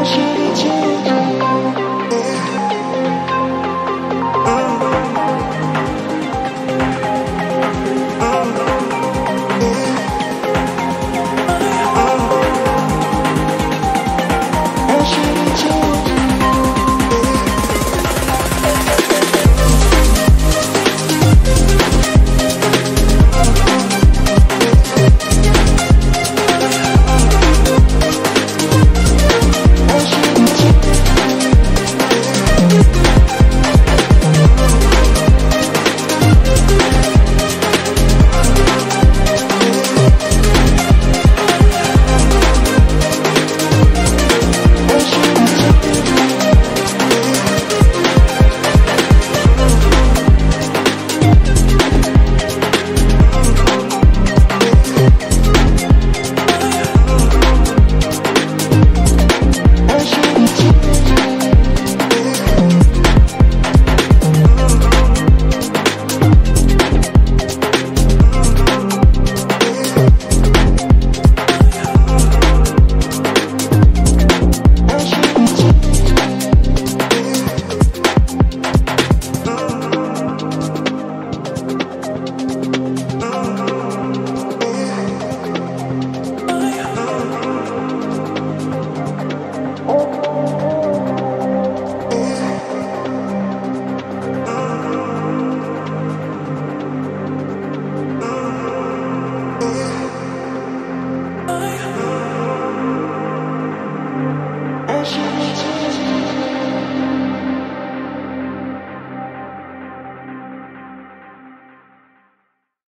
friendship.